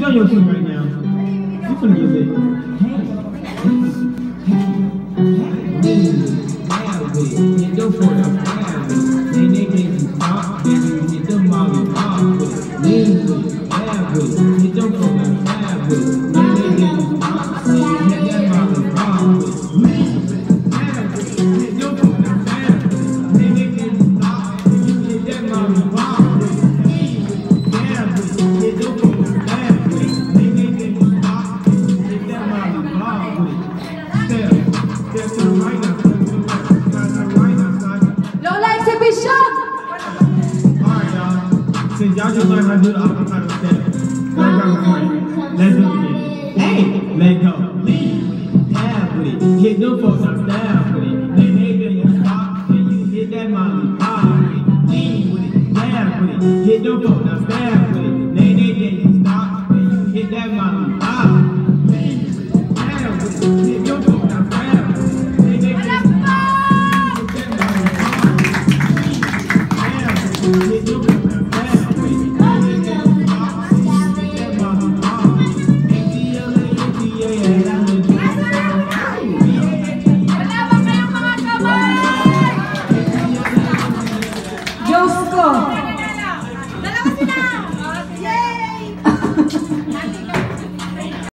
Get on your feet right now. You get lit. Hit your foot up, grab it. Then they make you you hit the molly pop with it. Lean with it, grab with it. Grab with it. They y'all. Y'all just learned how to do the step, let's do it again. Hey, let go. Lean, dab with it. Hit them folks stab with it. Then they you stop, then you hit that molly, pop. Lean with it, dab with it. Hit them folks stab with it.